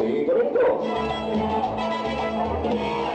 otros 5